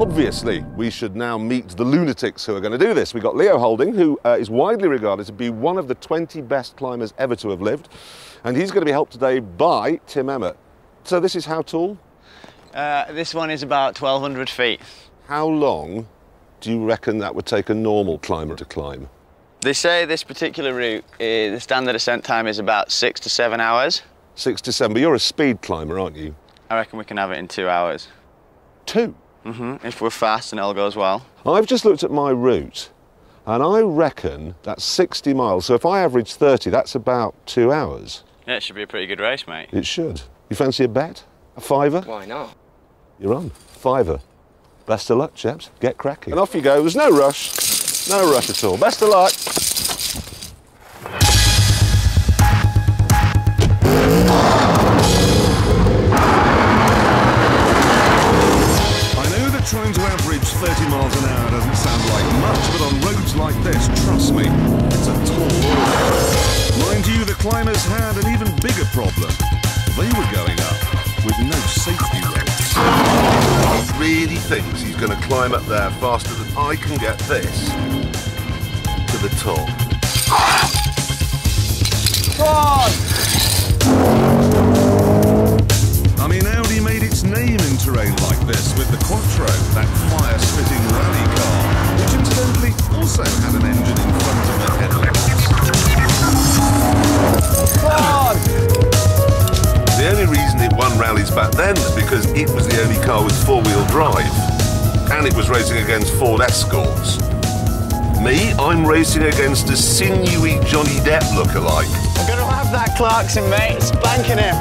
Obviously, we should now meet the lunatics who are going to do this. We've got Leo Houlding, who uh, is widely regarded to be one of the 20 best climbers ever to have lived, and he's going to be helped today by Tim Emmett. So this is how tall? Uh, this one is about 1,200 feet. How long do you reckon that would take a normal climber to climb? They say this particular route, the standard ascent time is about six to seven hours. Six to seven, but you're a speed climber, aren't you? I reckon we can have it in two hours. Two? Mm-hmm. If we're fast and it all goes well. I've just looked at my route, and I reckon that's 60 miles. So if I average 30, that's about two hours. Yeah, it should be a pretty good race, mate. It should. You fancy a bet? A fiver? Why not? You're on. Fiver. Best of luck, chaps. Get cracking. And off you go. There's no rush. No rush at all. Best of luck. The had an even bigger problem. They were going up with no safety ropes. He really thinks he's going to climb up there faster than I can get this to the top. I mean, Audi made its name in terrain like this with the Quattro, that fire-spitting rally and it was racing against Ford Escorts. Me, I'm racing against a sinewy Johnny Depp look-alike. I'm gonna have that Clarkson, mate. Spanking him.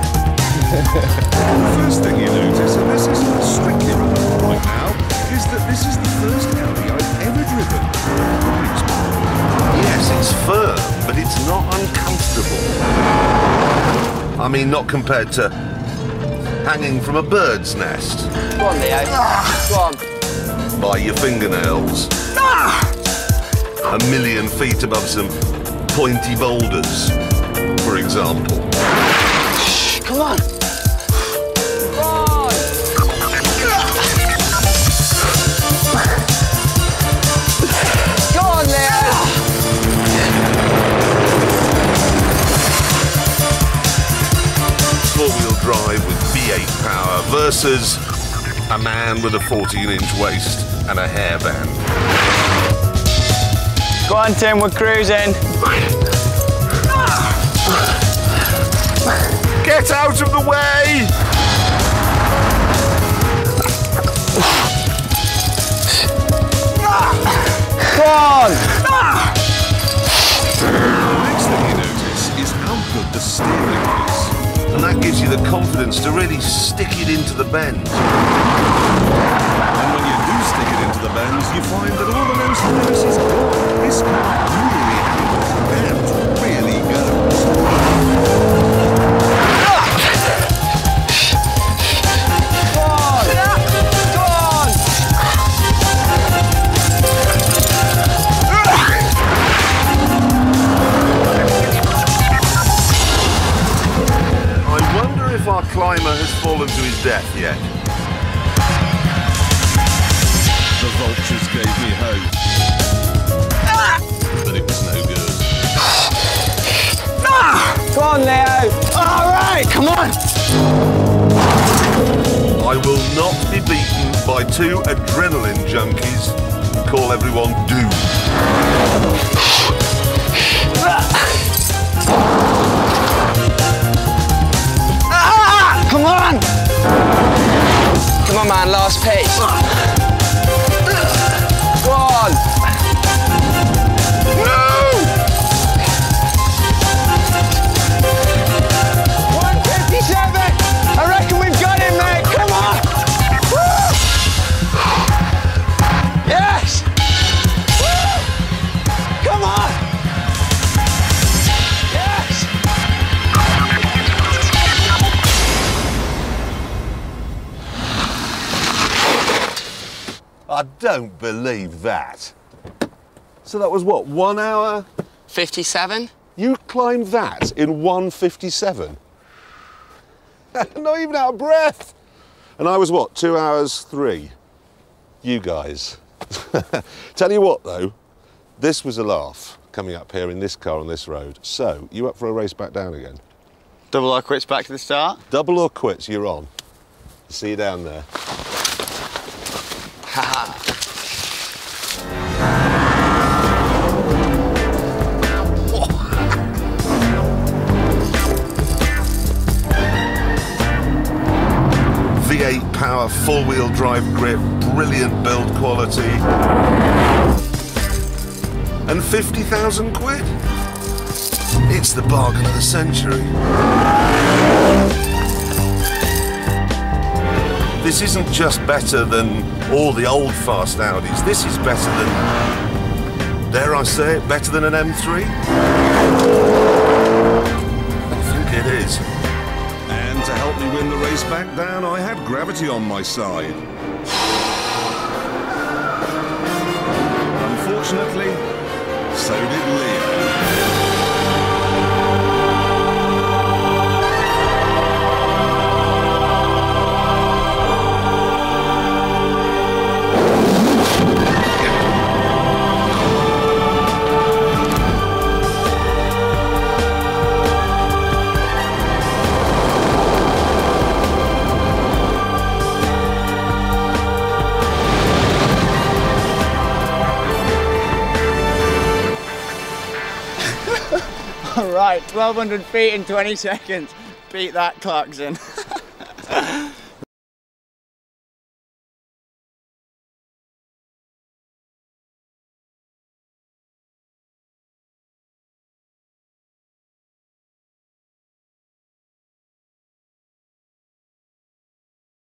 The first thing you notice, and this isn't strictly relevant right now, is that this is the first Audi I've ever driven. Yes, it's firm, but it's not uncomfortable. I mean, not compared to hanging from a bird's nest Go on, Leo. Ah. Go on. By your fingernails. Ah! A million feet above some pointy boulders, for example. Come on. Go on, Leo. Four-wheel drive with V8 power versus a man with a 14-inch waist and a hairband. Go on, Tim. We're cruising. Get out of the way! Go on. The next thing you notice is how good the steering that gives you the confidence to really stick it into the bend. And when you do stick it into the bends, you find that all the low fallen to his death yet. The vultures gave me hope. But it was no good. Go on, Leo. All right. Come on. I will not be beaten by two adrenaline junkies who call everyone Doom. man. Last piece. I don't believe that. So that was what, one hour? 57? You climbed that in 157? Not even out of breath. And I was what, two hours three? you guys. Tell you what though, this was a laugh coming up here in this car on this road. So, you up for a race back down again? Double or quits back to the start. Double or quits, you're on. See you down there. V8 power, four-wheel drive grip, brilliant build quality. And 50,000 quid? It's the bargain of the century. This isn't just better than all the old fast Audis. This is better than, dare I say it, better than an M3? I think it is. And to help me win the race back down, I had gravity on my side. Unfortunately, so did Leo. All right, 1,200 feet in 20 seconds. Beat that, Clarkson.